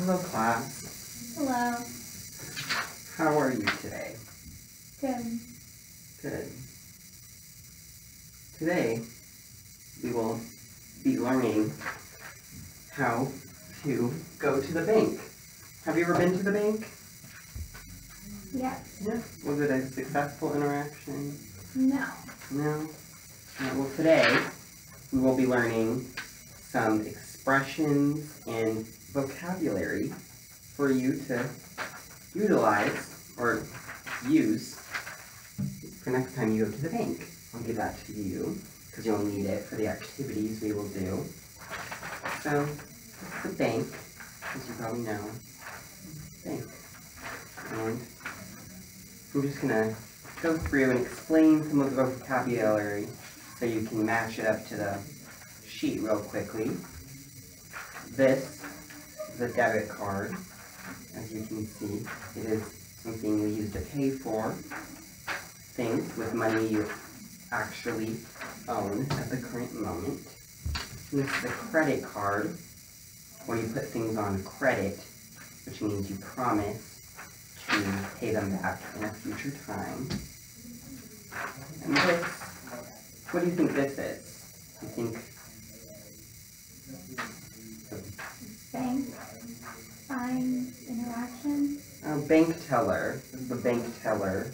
Hello, class. Hello. How are you today? Good. Good. Today, we will be learning how to go to the bank. Have you ever been to the bank? Yes. Yeah. Was it a successful interaction? No. No. Uh, well, today we will be learning some expressions and vocabulary for you to utilize or use for next time you go to the bank. I'll give that to you because you'll need it for the activities we will do. So, the bank, as you probably know, bank. And I'm just gonna go through and explain some of the vocabulary so you can match it up to the sheet real quickly. This a debit card. As you can see, it is something we use to pay for things with money you actually own at the current moment. And this is a credit card, where you put things on credit, which means you promise to pay them back in a future time. And this, what do you think this is? You think Bank. Fine. Interaction. bank teller? This is the bank teller.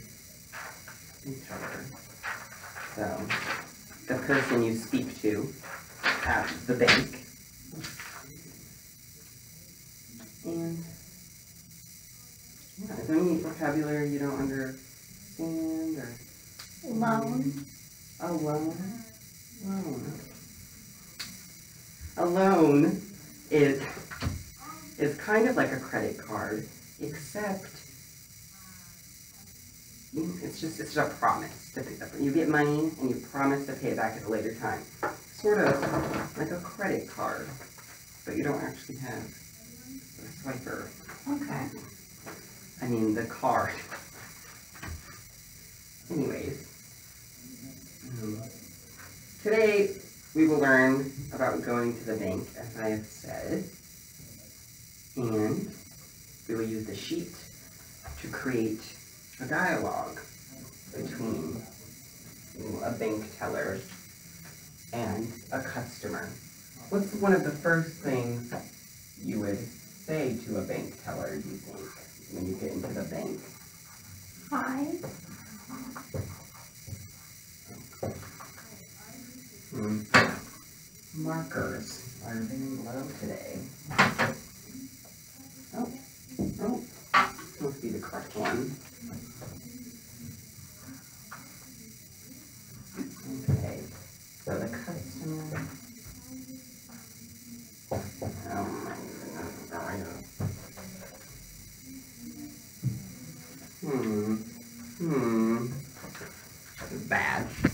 Bank teller. So, the person you speak to at the bank. And yeah, is there any vocabulary you don't understand or? Loan. A loan? Loan. A loan is is kind of like a credit card, except it's just it's just a promise. to You get money and you promise to pay it back at a later time. Sort of like a credit card, but you don't actually have a swiper. Okay. I mean the card. Anyways, um, today we will learn about going to the bank, as I have said, and we will use the sheet to create a dialogue between a bank teller and a customer. What's one of the first things you would say to a bank teller, do you think, when you get into the bank? Hi. Hmm. Markers are very low today. Hmm, hmm, bad.